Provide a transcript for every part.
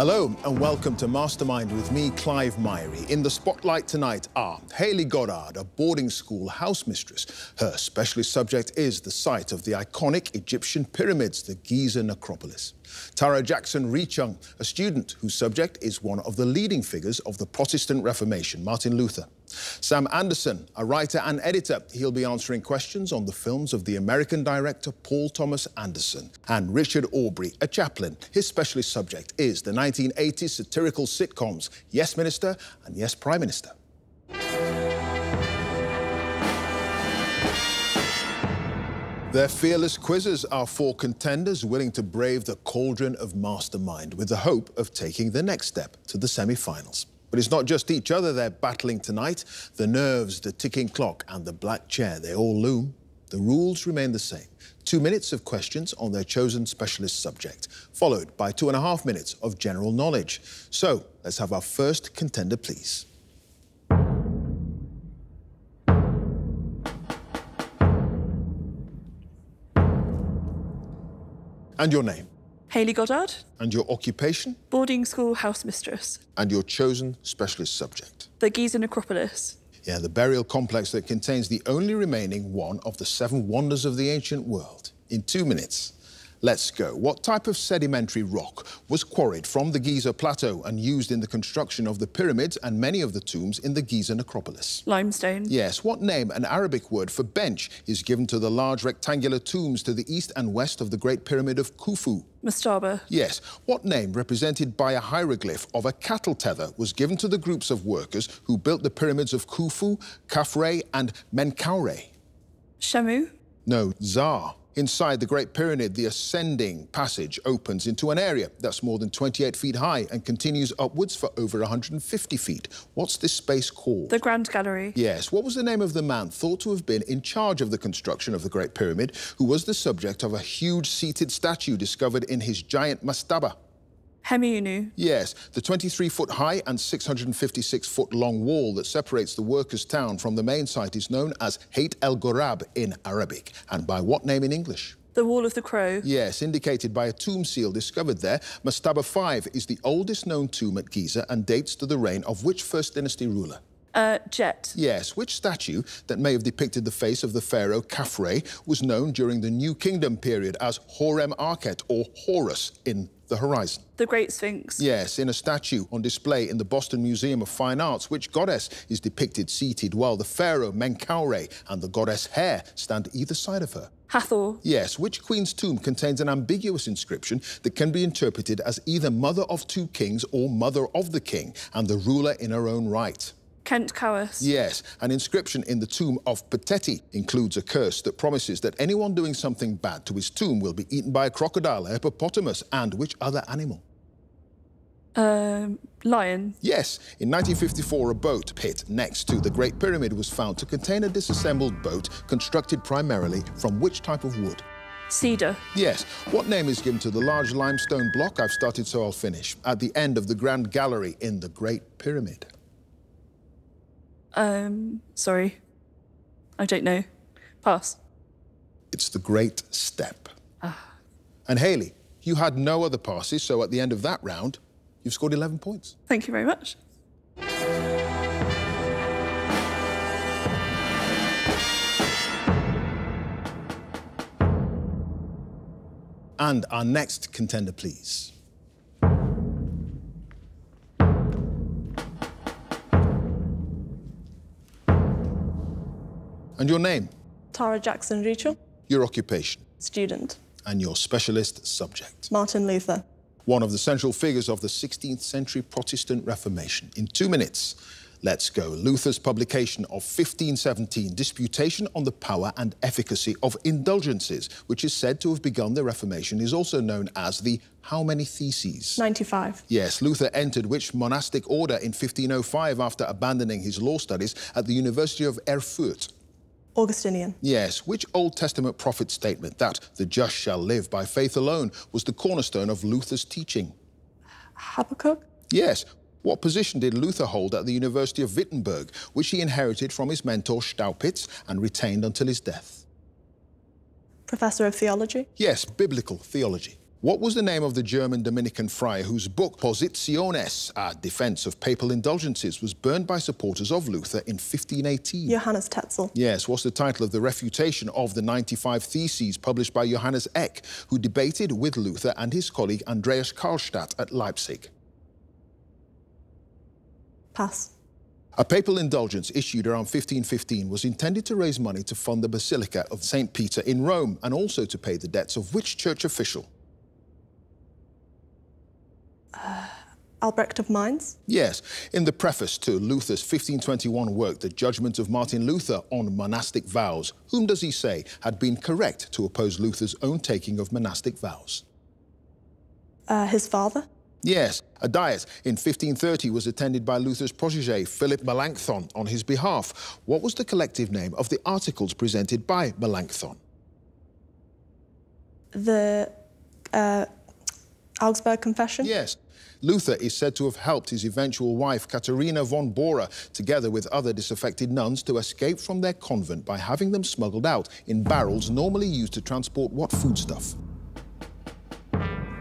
Hello and welcome to Mastermind with me, Clive Myrie. In the spotlight tonight are Haley Goddard, a boarding school housemistress. Her specialist subject is the site of the iconic Egyptian pyramids, the Giza necropolis. Tara Jackson Reachung, a student whose subject is one of the leading figures of the Protestant Reformation, Martin Luther. Sam Anderson, a writer and editor, he'll be answering questions on the films of the American director Paul Thomas Anderson. And Richard Aubrey, a chaplain. His specialist subject is the 1980s satirical sitcoms Yes Minister and Yes Prime Minister. Their fearless quizzes are four contenders willing to brave the cauldron of mastermind with the hope of taking the next step to the semi-finals. But it's not just each other they're battling tonight. The nerves, the ticking clock and the black chair, they all loom. The rules remain the same. Two minutes of questions on their chosen specialist subject, followed by two and a half minutes of general knowledge. So let's have our first contender, please. And your name? Hayley Goddard. And your occupation? Boarding school house mistress. And your chosen specialist subject? The Giza necropolis. Yeah, the burial complex that contains the only remaining one of the seven wonders of the ancient world. In two minutes, Let's go. What type of sedimentary rock was quarried from the Giza Plateau and used in the construction of the pyramids and many of the tombs in the Giza necropolis? Limestone. Yes. What name, an Arabic word for bench, is given to the large rectangular tombs to the east and west of the Great Pyramid of Khufu? Mastaba. Yes. What name, represented by a hieroglyph of a cattle tether, was given to the groups of workers who built the pyramids of Khufu, Khafre and Menkaure? Shamu? No, Zar. Inside the Great Pyramid, the ascending passage opens into an area that's more than 28 feet high and continues upwards for over 150 feet. What's this space called? The Grand Gallery. Yes. What was the name of the man thought to have been in charge of the construction of the Great Pyramid, who was the subject of a huge seated statue discovered in his giant mastaba? Hemiunu. Yes, the 23-foot high and 656-foot long wall that separates the workers' town from the main site is known as Hayt el Gorab in Arabic. And by what name in English? The Wall of the Crow. Yes, indicated by a tomb seal discovered there. Mastaba 5 is the oldest known tomb at Giza and dates to the reign of which First Dynasty ruler? Uh, Djet. Yes, which statue that may have depicted the face of the pharaoh Khafre was known during the New Kingdom period as Horemakhet or Horus in the horizon. The Great Sphinx. Yes, in a statue on display in the Boston Museum of Fine Arts, which goddess is depicted seated while the pharaoh Menkaure and the goddess Hare stand either side of her. Hathor. Yes, which queen's tomb contains an ambiguous inscription that can be interpreted as either mother of two kings or mother of the king and the ruler in her own right. Khentkaus. Yes, an inscription in the tomb of Peteti includes a curse that promises that anyone doing something bad to his tomb will be eaten by a crocodile, a hippopotamus, and which other animal? Um, lion. Yes, in 1954, a boat pit next to the Great Pyramid was found to contain a disassembled boat constructed primarily from which type of wood? Cedar. Yes. What name is given to the large limestone block I've started so I'll finish at the end of the Grand Gallery in the Great Pyramid? Um, sorry. I don't know. Pass. It's the Great Step. Ah. And Haley, you had no other passes, so at the end of that round, you've scored 11 points. Thank you very much. And our next contender, please. And your name? Tara Jackson Rachel. Your occupation? Student. And your specialist subject? Martin Luther. One of the central figures of the 16th century Protestant Reformation. In two minutes, let's go. Luther's publication of 1517, Disputation on the Power and Efficacy of Indulgences, which is said to have begun the Reformation, is also known as the How Many Theses? 95. Yes, Luther entered which monastic order in 1505 after abandoning his law studies at the University of Erfurt? Augustinian. Yes, which Old Testament prophet statement that the just shall live by faith alone was the cornerstone of Luther's teaching? Habakkuk. Yes. What position did Luther hold at the University of Wittenberg, which he inherited from his mentor Staupitz and retained until his death? Professor of Theology. Yes, biblical theology. What was the name of the German Dominican friar whose book Positiones, a defense of papal indulgences, was burned by supporters of Luther in 1518? Johannes Tetzel. Yes, what's the title of the refutation of the 95 Theses published by Johannes Eck, who debated with Luther and his colleague Andreas Karlstadt at Leipzig? Pass. A papal indulgence issued around 1515 was intended to raise money to fund the Basilica of St. Peter in Rome and also to pay the debts of which church official? Albrecht of Mainz. Yes, in the preface to Luther's 1521 work, The Judgment of Martin Luther on Monastic Vows, whom does he say had been correct to oppose Luther's own taking of monastic vows? Uh, his father. Yes, a diet in 1530 was attended by Luther's protege, Philip Melanchthon, on his behalf. What was the collective name of the articles presented by Melanchthon? The uh, Augsburg Confession. Yes. Luther is said to have helped his eventual wife, Katharina von Bora, together with other disaffected nuns, to escape from their convent by having them smuggled out in barrels normally used to transport what foodstuff?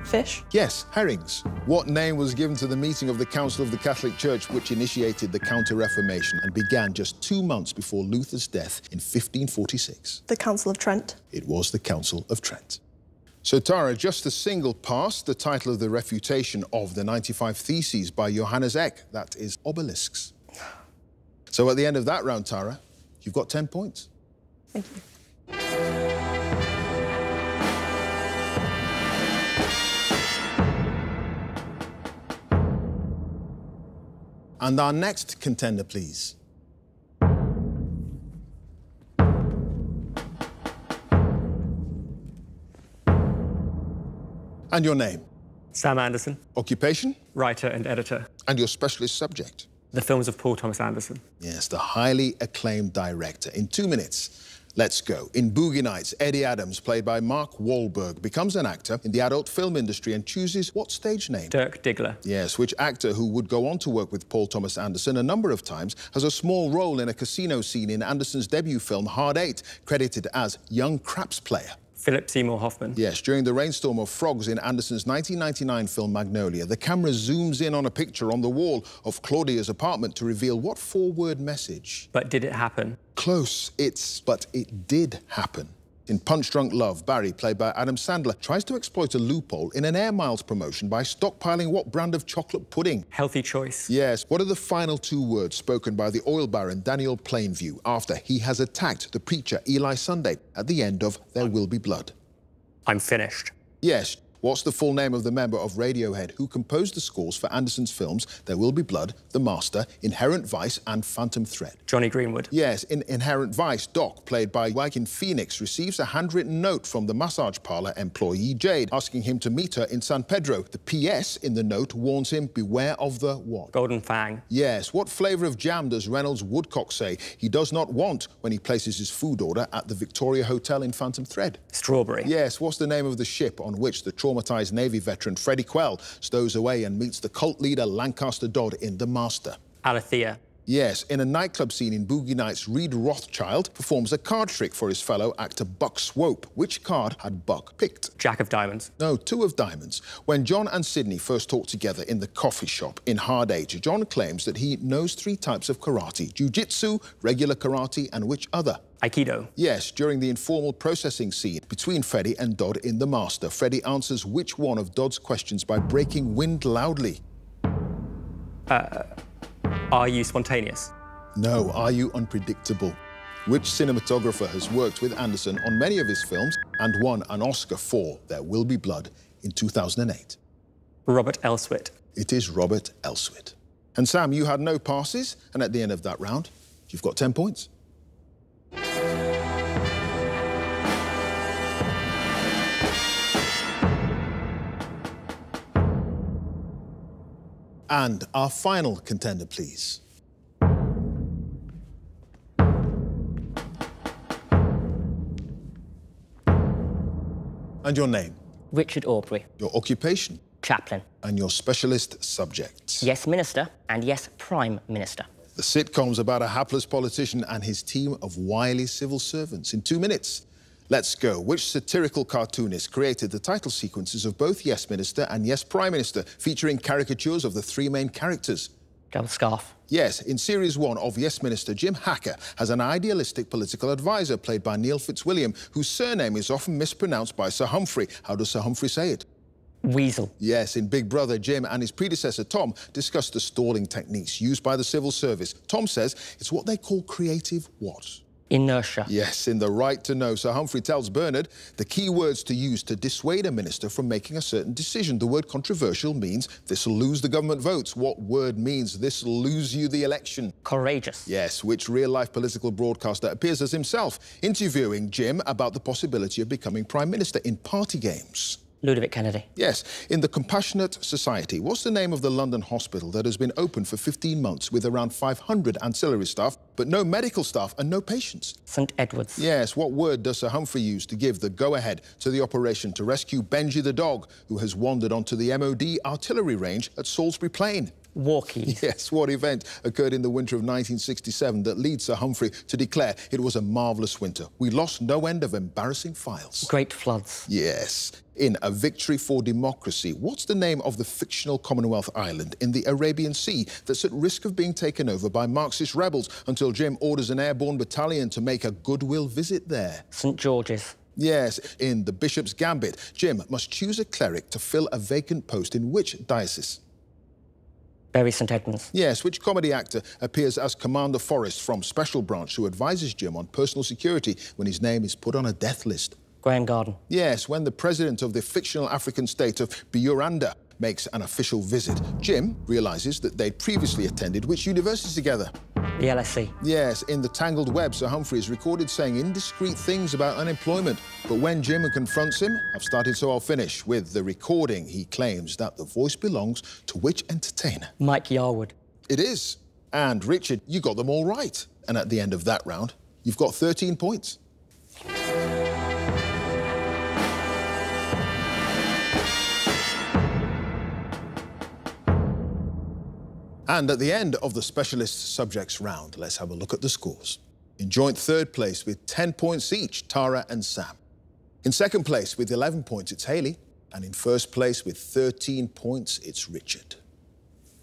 Fish. Yes, herrings. What name was given to the meeting of the Council of the Catholic Church which initiated the Counter-Reformation and began just two months before Luther's death in 1546? The Council of Trent. It was the Council of Trent. So, Tara, just a single pass, the title of the refutation of the 95 Theses by Johannes Eck, that is Obelisks. So at the end of that round, Tara, you've got 10 points. Thank you. And our next contender, please. And your name, Sam Anderson, occupation, writer and editor. and your specialist subject. The films of Paul Thomas Anderson. Yes, the highly acclaimed director. In two minutes, let's go. In Boogie Nights, Eddie Adams, played by Mark Wahlberg, becomes an actor in the adult film industry and chooses what stage name? Dirk Diggler. Yes, which actor who would go on to work with Paul Thomas Anderson a number of times has a small role in a casino scene in Anderson's debut film Hard Eight, credited as young craps player. Philip Seymour Hoffman. Yes, during the rainstorm of frogs in Anderson's 1999 film Magnolia, the camera zooms in on a picture on the wall of Claudia's apartment to reveal what four-word message? But did it happen? Close, it's, but it did happen. In Punch Drunk Love, Barry, played by Adam Sandler, tries to exploit a loophole in an Air Miles promotion by stockpiling what brand of chocolate pudding? Healthy choice. Yes, what are the final two words spoken by the oil baron Daniel Plainview after he has attacked the preacher Eli Sunday at the end of There Will Be Blood? I'm finished. Yes, what's the full name of the member of Radiohead who composed the scores for Anderson's films There Will Be Blood, The Master, Inherent Vice, and Phantom Thread? Jonny Greenwood. Yes, in Inherent Vice, Doc, played by Joaquin Phoenix, receives a handwritten note from the massage parlor employee Jade, asking him to meet her in San Pedro. The PS in the note warns him, beware of the what? Golden Fang. Yes, what flavour of jam does Reynolds Woodcock say he does not want when he places his food order at the Victoria Hotel in Phantom Thread? Strawberry. Yes, what's the name of the ship on which the traumatised Navy veteran Freddie Quell stows away and meets the cult leader Lancaster Dodd in The Master? Alethea. Yes, in a nightclub scene in Boogie Nights, Reed Rothschild performs a card trick for his fellow actor Buck Swope. Which card had Buck picked? Jack of Diamonds. No, two of diamonds. When John and Sydney first talk together in the coffee shop in Hard Eight, John claims that he knows three types of karate jiu-jitsu, regular karate, and which other? Aikido. Yes, during the informal processing scene between Freddie and Dodd in The Master, Freddie answers which one of Dodd's questions by breaking wind loudly. Uh, Are you spontaneous? No, are you unpredictable? Which cinematographer has worked with Anderson on many of his films and won an Oscar for There Will Be Blood in 2008? Robert Elswit. It is Robert Elswit. And Sam, you had no passes, and at the end of that round, you've got 10 points. And our final contender, please. And your name, Richard Aubrey, your occupation, chaplain. and your specialist subjects. Yes, Minister, and yes, Prime Minister. The sitcom's about a hapless politician and his team of wily civil servants. In two minutes, Let's go. Which satirical cartoonist created the title sequences of both Yes Minister and Yes Prime Minister, featuring caricatures of the three main characters? Gerald Scarfe. Yes, in Series 1 of Yes Minister, Jim Hacker has an idealistic political advisor played by Neil Fitzwilliam, whose surname is often mispronounced by Sir Humphrey. How does Sir Humphrey say it? Weasel. Yes, in Big Brother, Jim and his predecessor Tom discussed the stalling techniques used by the civil service. Tom says it's what they call creative what? Inertia. Yes, in the right to know, Sir Humphrey tells Bernard the key words to use to dissuade a minister from making a certain decision. The word controversial means this'll lose the government votes. What word means this'll lose you the election? Courageous. Yes, which real-life political broadcaster appears as himself, interviewing Jim about the possibility of becoming prime minister in party games. Ludovic Kennedy. Yes, in the Compassionate Society. What's the name of the London hospital that has been open for 15 months with around 500 ancillary staff, but no medical staff and no patients? St Edwards. Yes, what word does Sir Humphrey use to give the go-ahead to the operation to rescue Benji the dog, who has wandered onto the MOD artillery range at Salisbury Plain? Walkies. Yes, what event occurred in the winter of 1967 that leads Sir Humphrey to declare it was a marvellous winter? We lost no end of embarrassing files. Great floods. Yes. In A Victory for Democracy, what's the name of the fictional Commonwealth island in the Arabian Sea that's at risk of being taken over by Marxist rebels until Jim orders an airborne battalion to make a goodwill visit there? St George's. Yes, in The Bishop's Gambit, Jim must choose a cleric to fill a vacant post in which diocese? Bury St Edmunds. Yes, which comedy actor appears as Commander Forrest from Special Branch who advises Jim on personal security when his name is put on a death list? Graham Garden. Yes, when the president of the fictional African state of Buranda makes an official visit, Jim realizes that they'd previously attended which university together? The LSE. Yes, in the Tangled Web, Sir Humphrey is recorded saying indiscreet things about unemployment. But when Jim confronts him, I've started so I'll finish. With the recording, he claims that the voice belongs to which entertainer? Mike Yarwood. It is. And Richard, you got them all right. And at the end of that round, you've got 13 points. And at the end of the specialist subjects round, let's have a look at the scores. In joint third place with 10 points each, Tara and Sam. In second place with 11 points, it's Haley. And in first place with 13 points, it's Richard.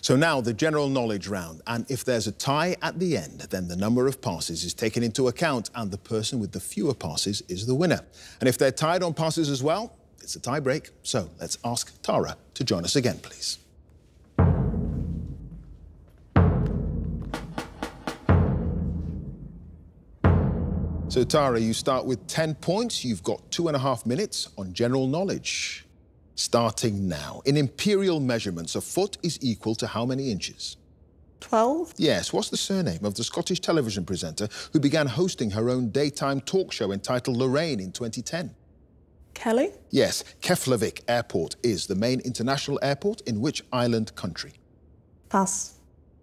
So now the general knowledge round. And if there's a tie at the end, then the number of passes is taken into account and the person with the fewer passes is the winner. And if they're tied on passes as well, it's a tie break. So let's ask Tara to join us again, please. So, Tara, you start with 10 points. You've got two and a half minutes on general knowledge. Starting now. In imperial measurements, a foot is equal to how many inches? 12. Yes, what's the surname of the Scottish television presenter who began hosting her own daytime talk show entitled Lorraine in 2010? Kelly. Yes, Keflavik Airport is the main international airport in which island country? Pass.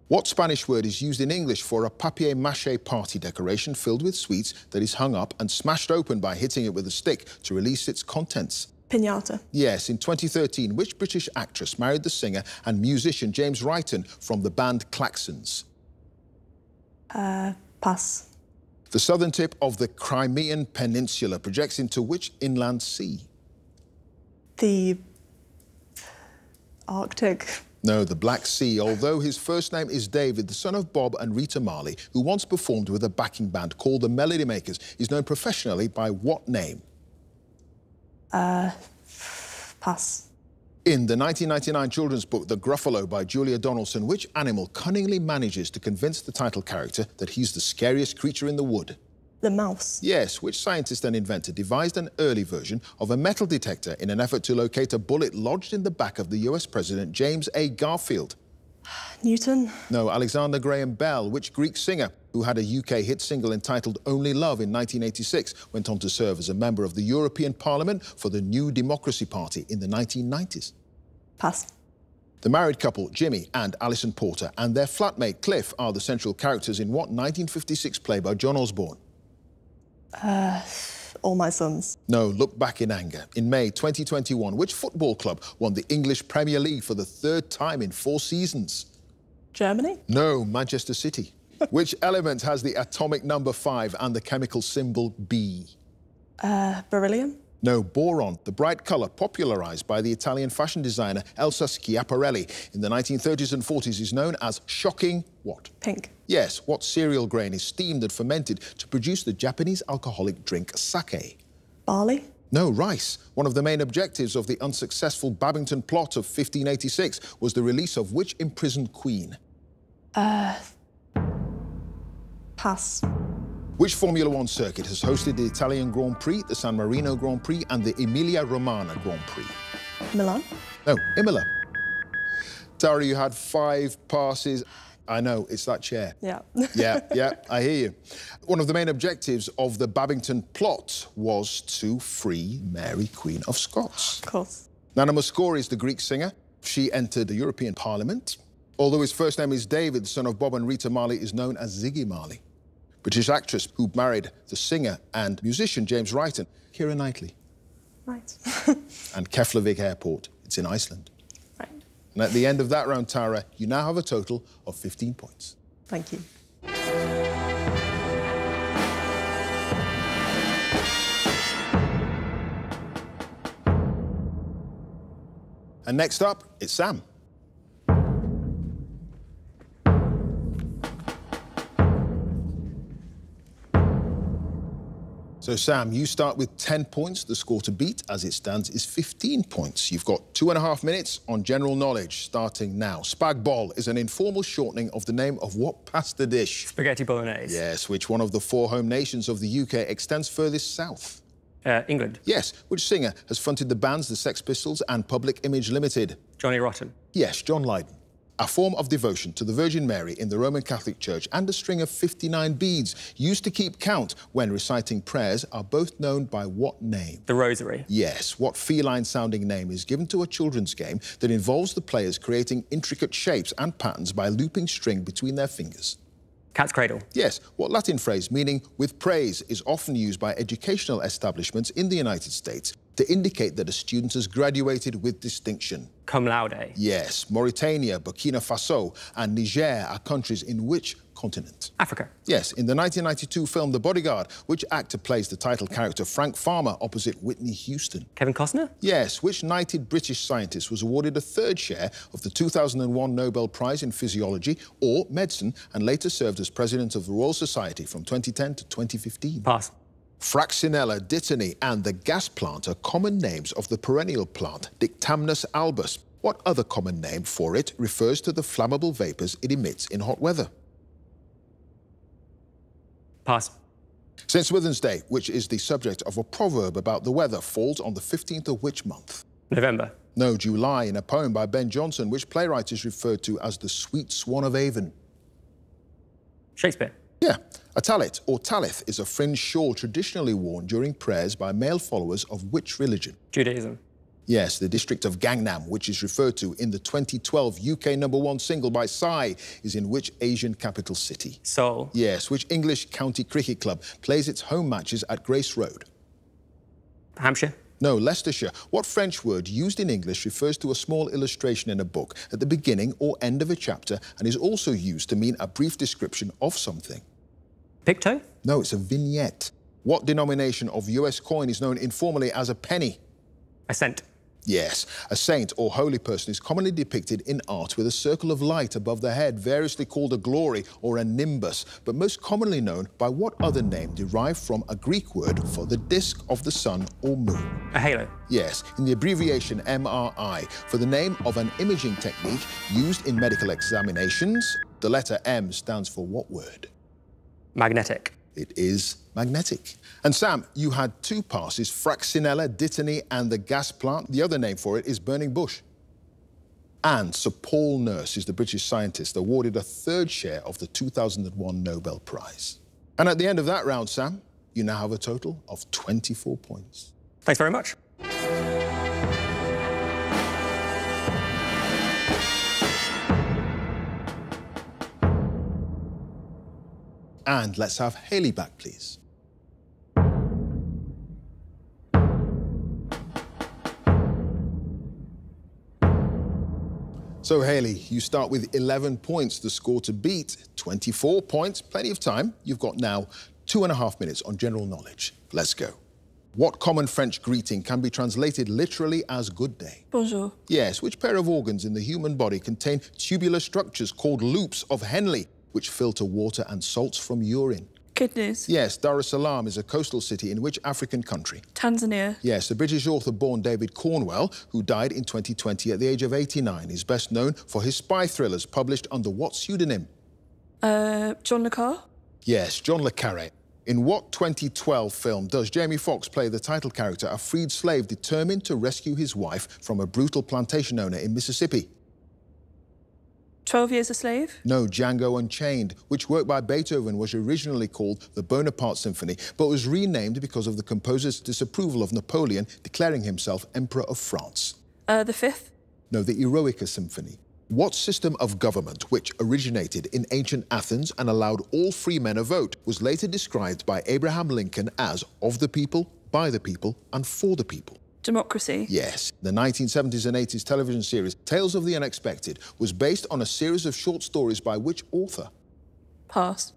What Spanish word is used in English for a papier-mâché party decoration filled with sweets that is hung up and smashed open by hitting it with a stick to release its contents? Pinata. Yes, in 2013, which British actress married the singer and musician James Righton from the band Klaxons? Uh, pass. The southern tip of the Crimean Peninsula projects into which inland sea? The Arctic. No, the Black Sea, although his first name is David, the son of Bob and Rita Marley, who once performed with a backing band called the Melody Makers, is known professionally by what name? Uh, pass. In the 1999 children's book The Gruffalo by Julia Donaldson, which animal cunningly manages to convince the title character that he's the scariest creature in the wood? The mouse. Yes, which scientist and inventor devised an early version of a metal detector in an effort to locate a bullet lodged in the back of the US President James A. Garfield? Newton. No, Alexander Graham Bell, which Greek singer, who had a UK hit single entitled Only Love in 1986, went on to serve as a member of the European Parliament for the New Democracy Party in the 1990s? Pass. The married couple, Jimmy and Alison Porter, and their flatmate, Cliff, are the central characters in what 1956 play by John Osborne? Uh, all my sons. No, look back in anger. In May 2021, which football club won the English Premier League for the third time in four seasons? Germany. No, Manchester City. which element has the atomic number five and the chemical symbol B? Uh, beryllium? No, boron, the bright colour popularised by the Italian fashion designer Elsa Schiaparelli in the 1930s and 40s is known as shocking what? Pink. Yes, what cereal grain is steamed and fermented to produce the Japanese alcoholic drink sake? Barley? No, rice. One of the main objectives of the unsuccessful Babington plot of 1586 was the release of which imprisoned queen? Pass. Which Formula One circuit has hosted the Italian Grand Prix, the San Marino Grand Prix, and the Emilia Romagna Grand Prix? Milan? No, Imola. Tara, you had five passes. I know, it's that chair. Yeah. yeah, yeah, I hear you. One of the main objectives of the Babington plot was to free Mary, Queen of Scots. of course. Nana Mouskouri is the Greek singer. She entered the European Parliament. Although his first name is David, the son of Bob and Rita Marley, is known as Ziggy Marley. British actress who married the singer and musician James Righton, Keira Knightley. Right. And Keflavik Airport, it's in Iceland. right. And at the end of that round, Tara, you now have a total of 15 points. Thank you. And next up, it's Sam. So, Sam, you start with 10 points. The score to beat, as it stands, is 15 points. You've got two and a half minutes on general knowledge, starting now. Spag bol is an informal shortening of the name of what pasta dish? Spaghetti bolognese. Yes, which one of the four home nations of the UK extends furthest south? Uh, England. Yes, which singer has fronted the bands The Sex Pistols and Public Image Limited? Johnny Rotten. Yes, John Lydon. A form of devotion to the Virgin Mary in the Roman Catholic Church and a string of 59 beads used to keep count when reciting prayers are both known by what name? The Rosary. Yes, what feline sounding name is given to a children's game that involves the players creating intricate shapes and patterns by looping string between their fingers? Cat's Cradle. Yes, what Latin phrase meaning with praise is often used by educational establishments in the United States to indicate that a student has graduated with distinction? Cum laude. Yes, Mauritania, Burkina Faso, and Niger are countries in which continent? Africa. Yes, in the 1992 film The Bodyguard, which actor plays the title character Frank Farmer opposite Whitney Houston? Kevin Costner. Yes, which knighted British scientist was awarded a third share of the 2001 Nobel Prize in Physiology or Medicine and later served as president of the Royal Society from 2010 to 2015? Pass. Fraxinella, dittany, and the gas plant are common names of the perennial plant Dictamnus albus. What other common name for it refers to the flammable vapors it emits in hot weather? Pass. St. Swithin's Day, which is the subject of a proverb about the weather, falls on the 15th of which month? November. No, July, in a poem by Ben Jonson, which playwright is referred to as the Sweet Swan of Avon. Shakespeare. Yeah, a talit or talith is a fringe shawl traditionally worn during prayers by male followers of which religion? Judaism. Yes, the district of Gangnam, which is referred to in the 2012 UK number one single by Psy, is in which Asian capital city? Seoul. Yes, which English county cricket club plays its home matches at Grace Road? Hampshire. No, Leicestershire. What French word used in English refers to a small illustration in a book at the beginning or end of a chapter and is also used to mean a brief description of something? Picto. No, it's a vignette. What denomination of US coin is known informally as a penny? A cent. Yes, a saint or holy person is commonly depicted in art with a circle of light above the head, variously called a glory or a nimbus, but most commonly known by what other name derived from a Greek word for the disk of the sun or moon? A halo. Yes, in the abbreviation MRI, for the name of an imaging technique used in medical examinations, the letter M stands for what word? Magnetic. It is magnetic. And Sam, you had two passes, Fraxinella, Dittany, and the gas plant. The other name for it is burning bush. And Sir Paul Nurse is the British scientist awarded a third share of the 2001 Nobel Prize. And at the end of that round, Sam, you now have a total of 24 points. Thanks very much. And let's have Haley back, please. So, Haley, you start with 11 points. The score to beat, 24 points. Plenty of time. You've got now two and a half minutes on general knowledge. Let's go. What common French greeting can be translated literally as good day? Bonjour. Yes, which pair of organs in the human body contain tubular structures called loops of Henle, which filter water and salts from urine? Kidneys. Yes, Dar es Salaam is a coastal city in which African country? Tanzania. Yes, the British author born David Cornwell, who died in 2020 at the age of 89, is best known for his spy thrillers published under what pseudonym? Uh, John Le Carre. Yes, John Le Carre. In what 2012 film does Jamie Foxx play the title character, a freed slave determined to rescue his wife from a brutal plantation owner in Mississippi? 12 Years a Slave. No, Django Unchained, which work by Beethoven was originally called the Bonaparte Symphony, but was renamed because of the composer's disapproval of Napoleon declaring himself Emperor of France. Uh, the Fifth. No, the Eroica Symphony. What system of government, which originated in ancient Athens and allowed all free men a vote, was later described by Abraham Lincoln as of the people, by the people, and for the people? Democracy. Yes, the 1970s and 80s television series Tales of the Unexpected was based on a series of short stories by which author? Pass.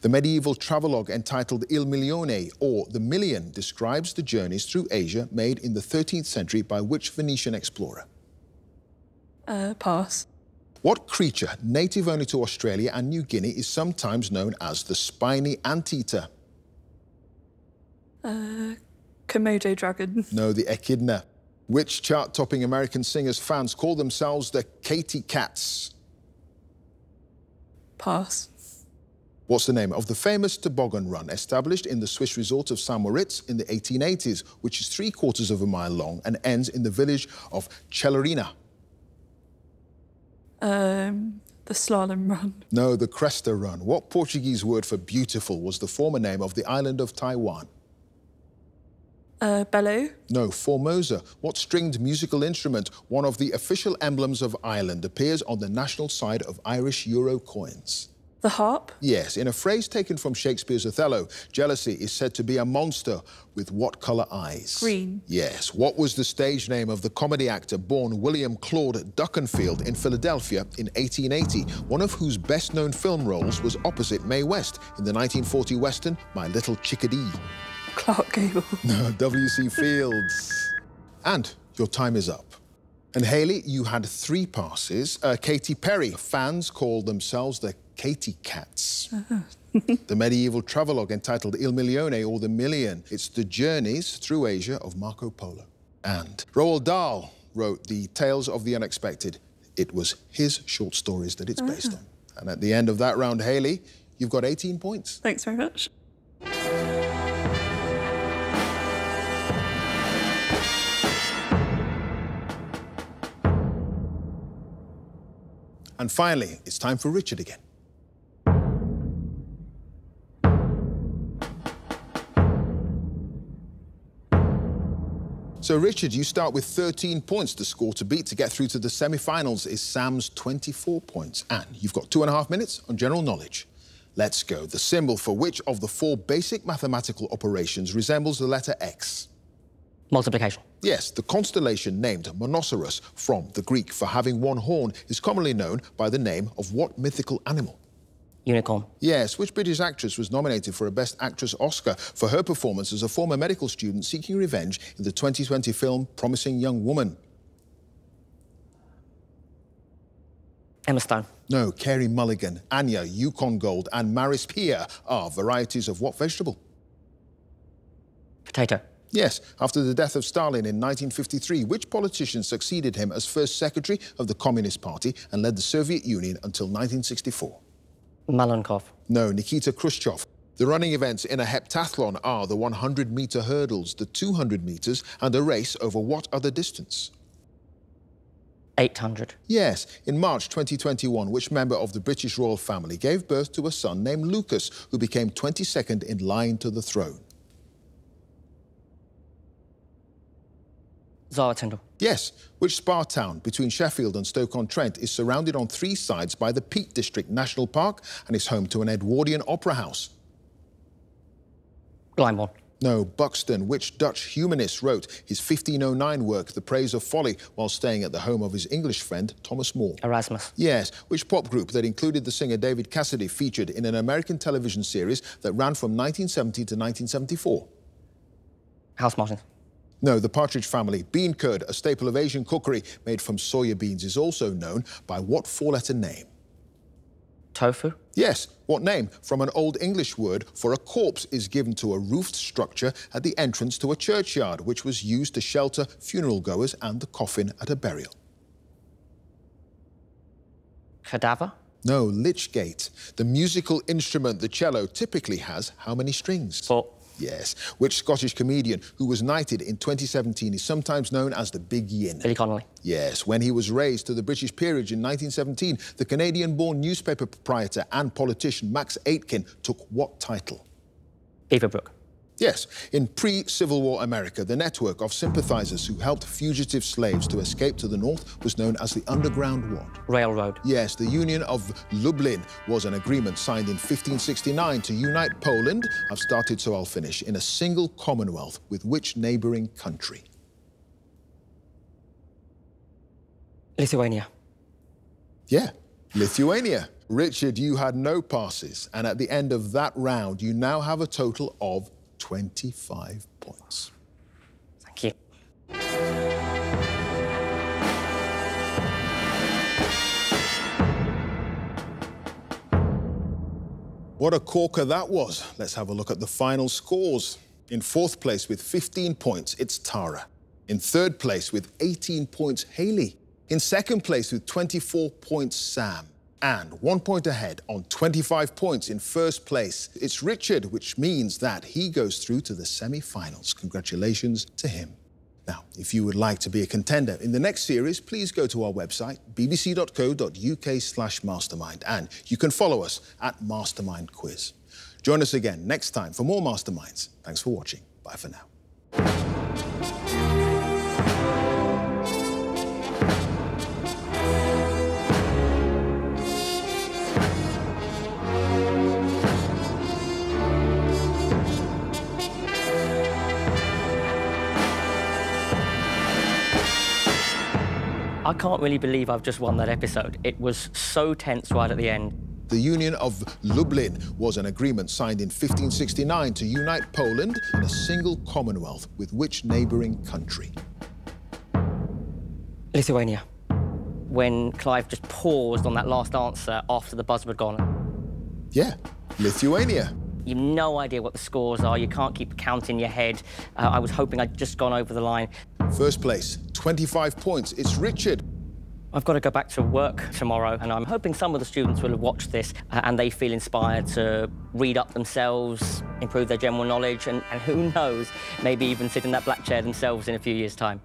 The medieval travelogue entitled Il Milione, or The Million, describes the journeys through Asia made in the 13th century by which Venetian explorer? Uh, pass. What creature, native only to Australia and New Guinea, is sometimes known as the spiny anteater? Uh, Komodo dragon. No, the echidna. Which chart-topping American singer's fans call themselves the Katy Cats? Pass. What's the name of the famous toboggan run established in the Swiss resort of St. Moritz in the 1880s, which is three quarters of a mile long and ends in the village of Celerina? Um, the slalom run. No, the Cresta run. What Portuguese word for beautiful was the former name of the island of Taiwan? Uh, bellow. No, Formosa. What stringed musical instrument, one of the official emblems of Ireland, appears on the national side of Irish euro coins? The harp. Yes, in a phrase taken from Shakespeare's Othello, jealousy is said to be a monster with what colour eyes? Green. Yes. What was the stage name of the comedy actor born William Claude Dukenfield in Philadelphia in 1880, one of whose best-known film roles was opposite Mae West in the 1940 western My Little Chickadee? Clark Gable. No, W.C. Fields. And your time is up. And Haley, you had three passes. Uh, Katy Perry, fans call themselves the Katy Cats. the medieval travelogue entitled Il Milione, or The Million. It's the journeys through Asia of Marco Polo. And Roald Dahl wrote the Tales of the Unexpected. It was his short stories that it's based on. And at the end of that round, Haley, you've got 18 points. Thanks very much. And finally, it's time for Richard again. So, Richard, you start with 13 points. The score to beat to get through to the semi-finals is Sam's 24 points. And you've got two and a half minutes on general knowledge. Let's go. The symbol for which of the four basic mathematical operations resembles the letter X? Multiplication. Yes, the constellation named Monoceros from the Greek for having one horn is commonly known by the name of what mythical animal? Unicorn. Yes, which British actress was nominated for a Best Actress Oscar for her performance as a former medical student seeking revenge in the 2020 film Promising Young Woman? Emma Stone. No, Carey Mulligan, Anya, Yukon Gold, and Maris Piper are varieties of what vegetable? Potato. Yes, after the death of Stalin in 1953, which politician succeeded him as first secretary of the Communist Party and led the Soviet Union until 1964? Malenkov. No, Nikita Khrushchev. The running events in a heptathlon are the 100 metre hurdles, the 200 metres, and a race over what other distance? 800. Yes, in March 2021, which member of the British royal family gave birth to a son named Lucas, who became 22nd in line to the throne? Zara. Yes, which spa town between Sheffield and Stoke-on-Trent is surrounded on three sides by the Peak District National Park and is home to an Edwardian opera house? Glyndebourne. No, Buxton, which Dutch humanist wrote his 1509 work, The Praise of Folly, while staying at the home of his English friend, Thomas More? Erasmus. Yes, which pop group that included the singer David Cassidy featured in an American television series that ran from 1970 to 1974? House Martins. No, the partridge family. Bean curd, a staple of Asian cookery made from soya beans, is also known by what four-letter name? Tofu. Yes, what name? From an Old English word for a corpse is given to a roofed structure at the entrance to a churchyard, which was used to shelter funeral goers and the coffin at a burial. Cadaver. No, lichgate. The musical instrument, the cello, typically has how many strings? Four. Yes. Which Scottish comedian who was knighted in 2017 is sometimes known as the Big Yin? Billy Connolly. Yes. When he was raised to the British peerage in 1917, the Canadian-born newspaper proprietor and politician Max Aitken took what title? Beaverbrook. Yes, in pre-Civil War America, the network of sympathizers who helped fugitive slaves to escape to the north was known as the Underground what? Railroad. Yes, the Union of Lublin was an agreement signed in 1569 to unite Poland, I've started so I'll finish, in a single commonwealth with which neighbouring country? Lithuania. Yeah, Lithuania. Richard, you had no passes, and at the end of that round, you now have a total of 25 points. Thank you. What a corker that was. Let's have a look at the final scores. In fourth place with 15 points, it's Tara. In third place with 18 points, Haley. In second place with 24 points, Sam. And one point ahead on 25 points in first place, it's Richard, which means that he goes through to the semi-finals. Congratulations to him. Now, if you would like to be a contender in the next series, please go to our website, bbc.co.uk slash mastermind, and you can follow us at Mastermind Quiz. Join us again next time for more Masterminds. Thanks for watching. Bye for now. I can't really believe I've just won that episode. It was so tense right at the end. The Union of Lublin was an agreement signed in 1569 to unite Poland in a single commonwealth with which neighbouring country? Lithuania. When Clive just paused on that last answer after the buzzer had gone. Yeah, Lithuania. You've no idea what the scores are. You can't keep count in your head. Uh, I was hoping I'd just gone over the line. First place, 25 points. It's Richard. I've got to go back to work tomorrow, and I'm hoping some of the students will have watched this uh, and they feel inspired to read up themselves, improve their general knowledge, and, and who knows, maybe even sit in that black chair themselves in a few years' time.